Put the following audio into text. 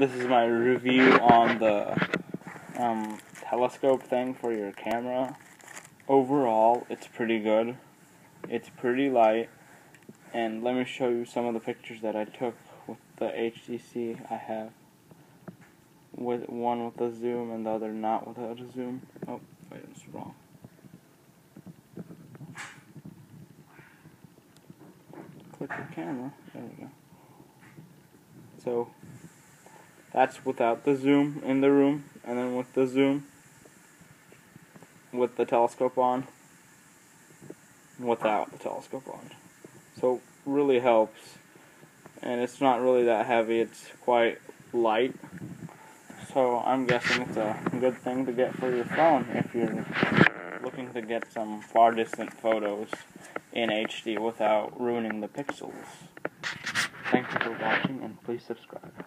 this is my review on the um, telescope thing for your camera. Overall, it's pretty good. It's pretty light. And let me show you some of the pictures that I took with the HTC I have. With one with a zoom and the other not without a zoom. Oh, wait, it's wrong. Click the camera. There we go. So that's without the zoom in the room, and then with the zoom, with the telescope on, without the telescope on. So really helps, and it's not really that heavy. It's quite light. So I'm guessing it's a good thing to get for your phone if you're looking to get some far distant photos in HD without ruining the pixels. Thank you for watching and please subscribe.